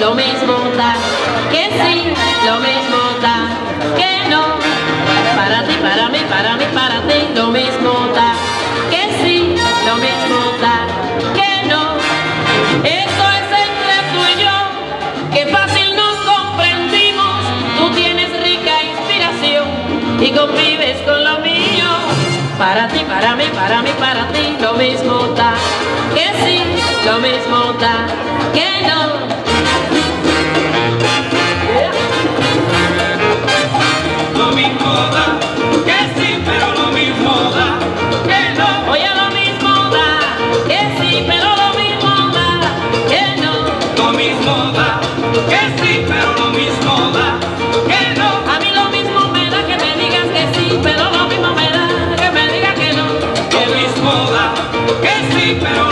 lo mismo da, que sí, lo mismo da, que no. Para ti, para mí, para mí, para ti, lo mismo da, que sí, lo mismo da, que no. Eso es entre tú y yo, que fácil nos comprendimos, tú tienes rica inspiración y convives con lo mío. Para ti, para mí, para mí, para ti, lo mismo da, que sí. Lo mismo da que sí, pero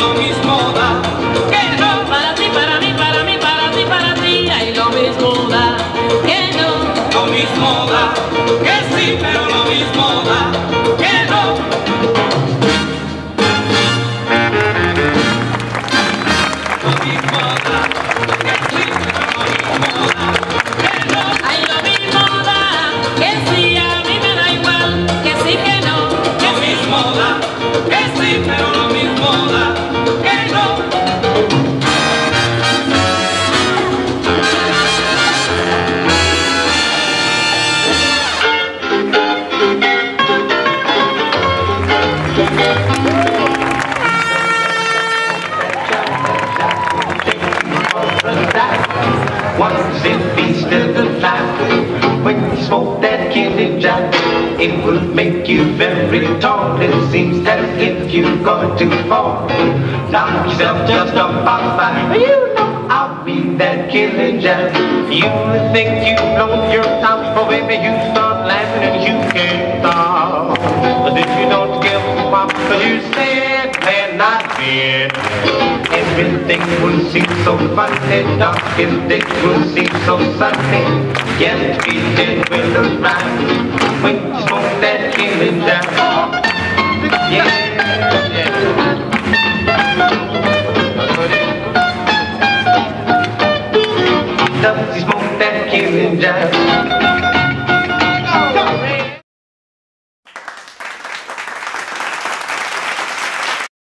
que sí, pero lo mismo da que no. Of the life When you smoke that candy jack It will make you very tall. It seems as if you're going to fall Knock yourself just about five. You know I'll be that killing jack. You think you know your time But baby you start laughing and you can't stop. But if you don't give up you said man I did Everything will seem so funny, dark and it will seem so sunny. Yes, we did with the rhyme when you smoke that killing down. Yeah, smoke that killing down?